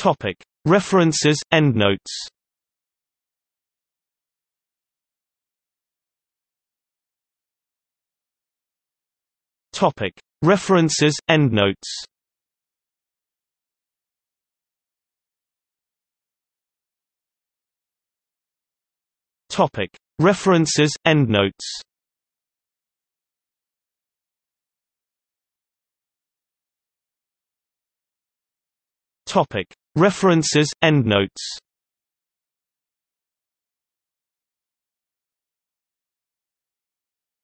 Topic: References, Endnotes. Topic: References, Endnotes. Topic: References, Endnotes. Topic: References, Endnotes.